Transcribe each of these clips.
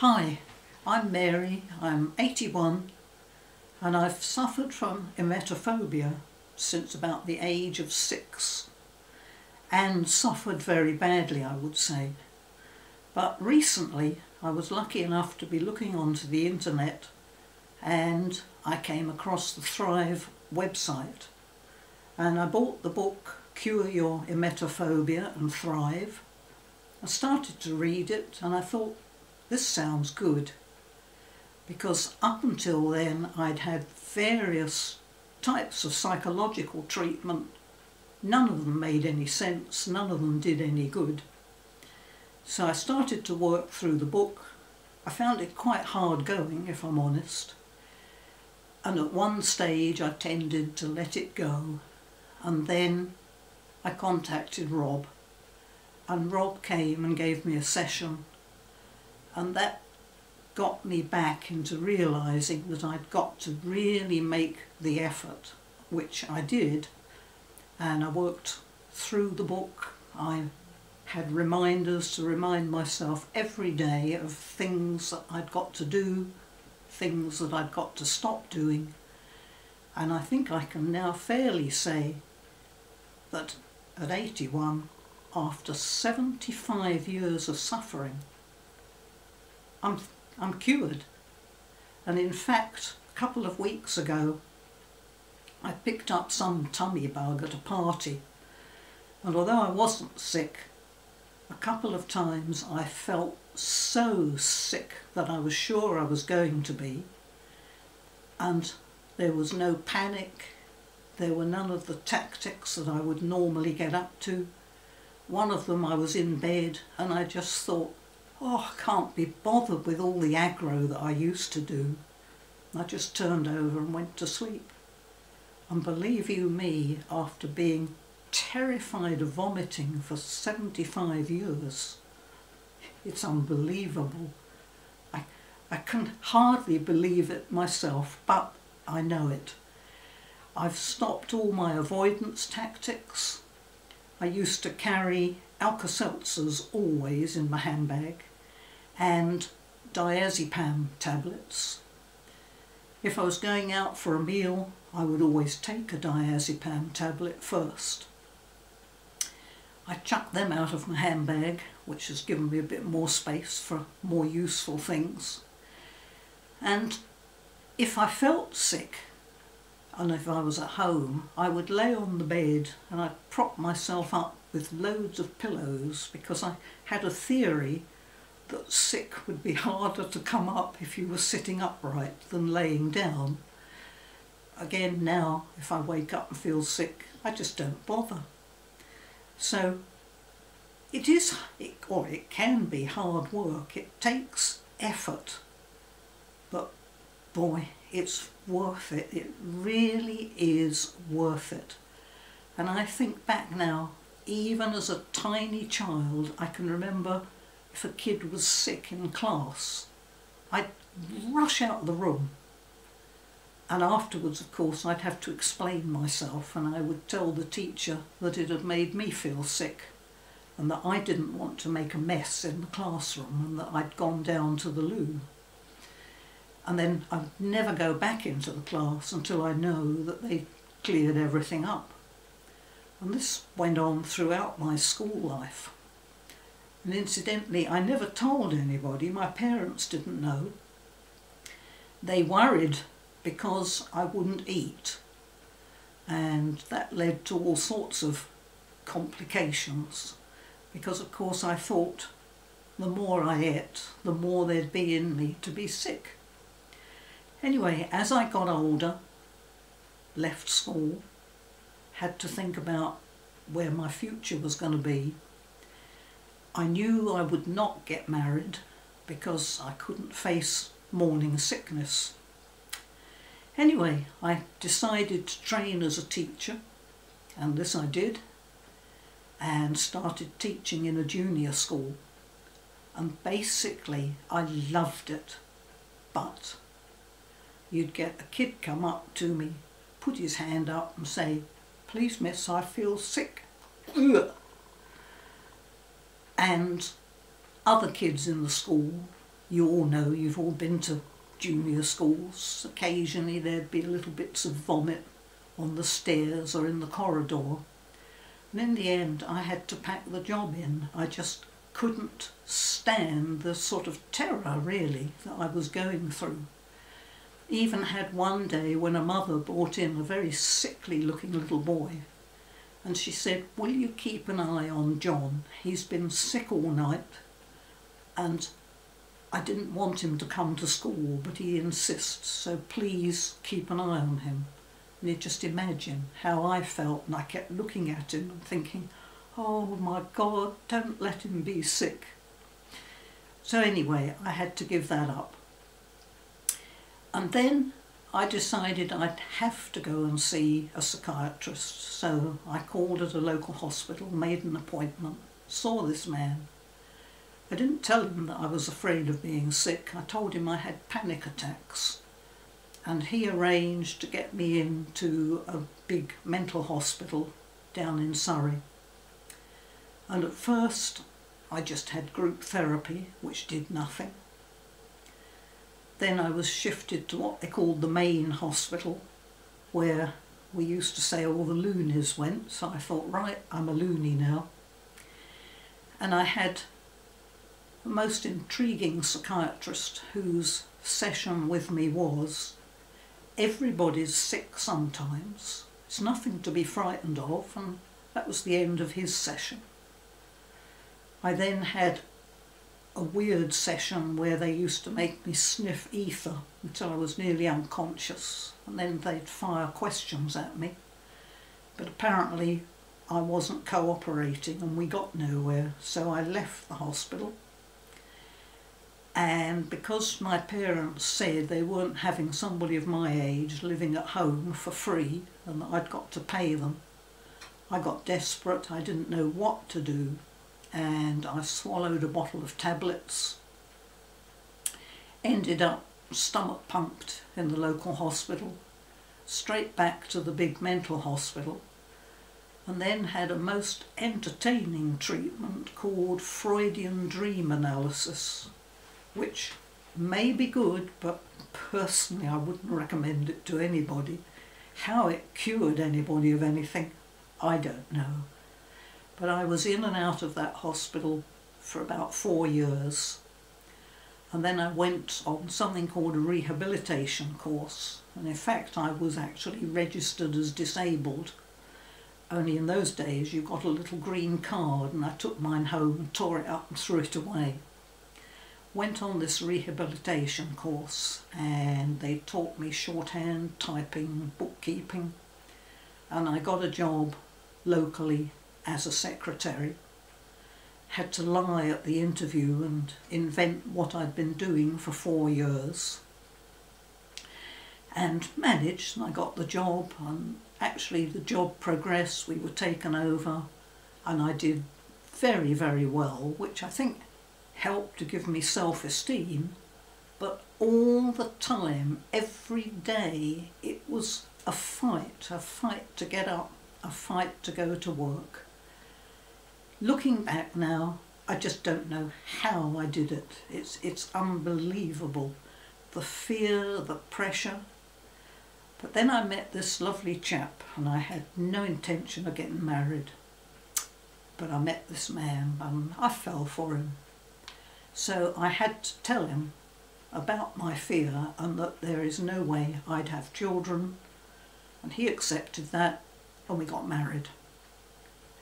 Hi, I'm Mary, I'm 81 and I've suffered from emetophobia since about the age of six and suffered very badly I would say. But recently I was lucky enough to be looking onto the internet and I came across the Thrive website and I bought the book Cure Your Emetophobia and Thrive. I started to read it and I thought this sounds good because up until then I'd had various types of psychological treatment. None of them made any sense, none of them did any good. So I started to work through the book. I found it quite hard going, if I'm honest. And at one stage I tended to let it go. And then I contacted Rob. And Rob came and gave me a session and that got me back into realising that I'd got to really make the effort, which I did, and I worked through the book. I had reminders to remind myself every day of things that I'd got to do, things that I'd got to stop doing, and I think I can now fairly say that at 81, after 75 years of suffering, I'm, I'm cured. And in fact, a couple of weeks ago, I picked up some tummy bug at a party. And although I wasn't sick, a couple of times I felt so sick that I was sure I was going to be. And there was no panic. There were none of the tactics that I would normally get up to. One of them I was in bed and I just thought, oh, I can't be bothered with all the aggro that I used to do. I just turned over and went to sleep. And believe you me, after being terrified of vomiting for 75 years, it's unbelievable. I, I can hardly believe it myself, but I know it. I've stopped all my avoidance tactics. I used to carry Alka-Seltzers always in my handbag and diazepam tablets. If I was going out for a meal, I would always take a diazepam tablet first. I chucked them out of my handbag, which has given me a bit more space for more useful things. And if I felt sick, and if I was at home, I would lay on the bed and I'd prop myself up with loads of pillows because I had a theory that sick would be harder to come up if you were sitting upright than laying down. Again now, if I wake up and feel sick, I just don't bother. So it is, it, or it can be hard work. It takes effort, but boy, it's worth it. It really is worth it. And I think back now, even as a tiny child, I can remember if a kid was sick in class, I'd rush out of the room. And afterwards, of course, I'd have to explain myself and I would tell the teacher that it had made me feel sick and that I didn't want to make a mess in the classroom and that I'd gone down to the loo. And then I'd never go back into the class until I know that they cleared everything up. And this went on throughout my school life. And incidentally, I never told anybody, my parents didn't know. They worried because I wouldn't eat. And that led to all sorts of complications. Because of course I thought the more I ate, the more there'd be in me to be sick. Anyway, as I got older, left school, had to think about where my future was going to be I knew I would not get married because I couldn't face morning sickness. Anyway, I decided to train as a teacher, and this I did, and started teaching in a junior school. And basically, I loved it, but you'd get a kid come up to me, put his hand up and say, please miss, I feel sick. And other kids in the school you all know, you've all been to junior schools. Occasionally there'd be little bits of vomit on the stairs or in the corridor. And in the end, I had to pack the job in. I just couldn't stand the sort of terror, really, that I was going through. Even had one day when a mother brought in a very sickly looking little boy and she said, Will you keep an eye on John? He's been sick all night and I didn't want him to come to school, but he insists, so please keep an eye on him. And you just imagine how I felt, and I kept looking at him and thinking, oh my God, don't let him be sick. So anyway, I had to give that up. And then I decided I'd have to go and see a psychiatrist. So I called at a local hospital, made an appointment, saw this man. I didn't tell him that I was afraid of being sick. I told him I had panic attacks. And he arranged to get me into a big mental hospital down in Surrey. And at first, I just had group therapy, which did nothing. Then I was shifted to what they called the main hospital, where we used to say all the loonies went. So I thought, right, I'm a loony now. And I had a most intriguing psychiatrist whose session with me was everybody's sick sometimes. It's nothing to be frightened of, and that was the end of his session. I then had a weird session where they used to make me sniff ether until I was nearly unconscious and then they'd fire questions at me. But apparently I wasn't cooperating and we got nowhere so I left the hospital. And because my parents said they weren't having somebody of my age living at home for free and that I'd got to pay them, I got desperate. I didn't know what to do and I swallowed a bottle of tablets. Ended up stomach pumped in the local hospital, straight back to the big mental hospital, and then had a most entertaining treatment called Freudian dream analysis, which may be good, but personally I wouldn't recommend it to anybody. How it cured anybody of anything, I don't know. But I was in and out of that hospital for about four years. And then I went on something called a rehabilitation course. And in fact, I was actually registered as disabled. Only in those days you got a little green card and I took mine home, and tore it up and threw it away. Went on this rehabilitation course and they taught me shorthand, typing, bookkeeping. And I got a job locally as a secretary, had to lie at the interview and invent what I'd been doing for four years and managed and I got the job and actually the job progressed, we were taken over and I did very very well which I think helped to give me self-esteem but all the time, every day, it was a fight, a fight to get up, a fight to go to work. Looking back now, I just don't know how I did it. It's, it's unbelievable. The fear, the pressure. But then I met this lovely chap and I had no intention of getting married. But I met this man and I fell for him. So I had to tell him about my fear and that there is no way I'd have children. And he accepted that and we got married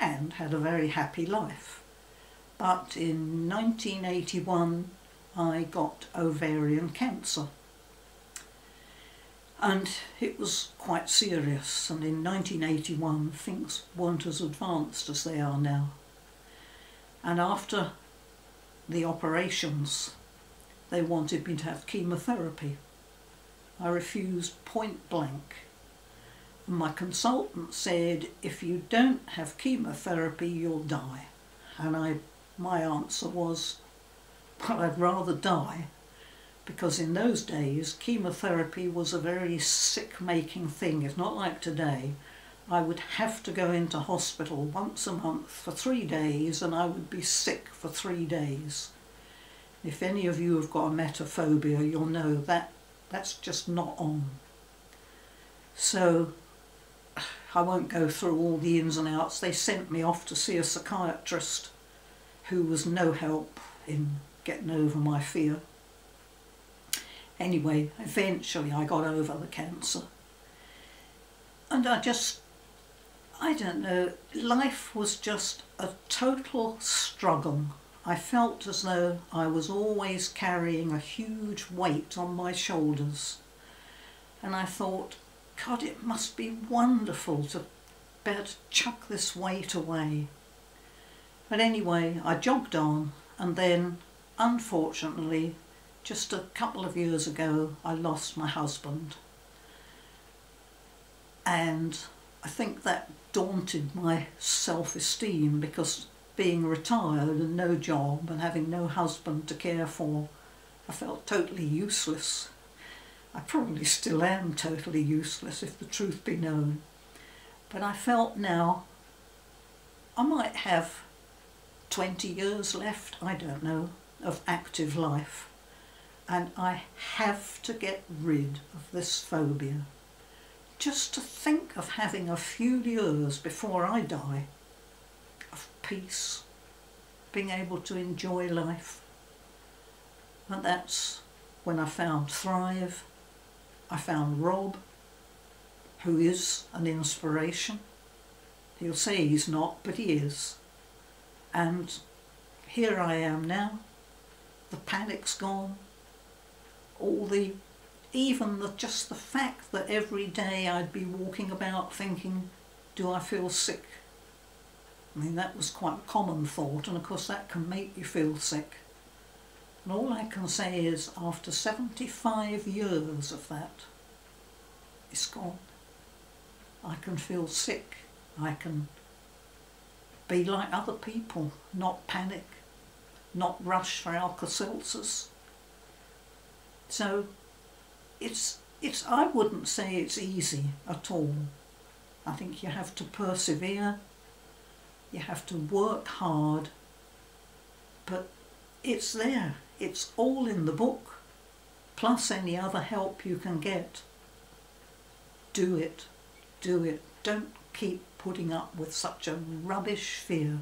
and had a very happy life. But in 1981 I got ovarian cancer and it was quite serious and in 1981 things weren't as advanced as they are now. And after the operations they wanted me to have chemotherapy. I refused point blank my consultant said, if you don't have chemotherapy, you'll die. And I, my answer was, well, I'd rather die because in those days chemotherapy was a very sick-making thing. It's not like today. I would have to go into hospital once a month for three days and I would be sick for three days. If any of you have got emetophobia, you'll know that that's just not on. So I won't go through all the ins and outs. They sent me off to see a psychiatrist who was no help in getting over my fear. Anyway, eventually I got over the cancer. And I just, I don't know, life was just a total struggle. I felt as though I was always carrying a huge weight on my shoulders. And I thought, God, it must be wonderful to be able to chuck this weight away. But anyway, I jogged on and then, unfortunately, just a couple of years ago, I lost my husband. And I think that daunted my self-esteem because being retired and no job and having no husband to care for, I felt totally useless. I probably still am totally useless if the truth be known. But I felt now I might have 20 years left, I don't know, of active life. And I have to get rid of this phobia. Just to think of having a few years before I die of peace, being able to enjoy life. And that's when I found Thrive I found Rob, who is an inspiration. He'll say he's not, but he is. And here I am now. The panic's gone. All the, even the, just the fact that every day I'd be walking about thinking, do I feel sick? I mean, that was quite a common thought, and of course that can make you feel sick. And all I can say is, after 75 years of that, it's gone. I can feel sick. I can be like other people, not panic, not rush for Alka-Seltzers. So it's, it's, I wouldn't say it's easy at all. I think you have to persevere, you have to work hard, but it's there. It's all in the book, plus any other help you can get. Do it. Do it. Don't keep putting up with such a rubbish fear.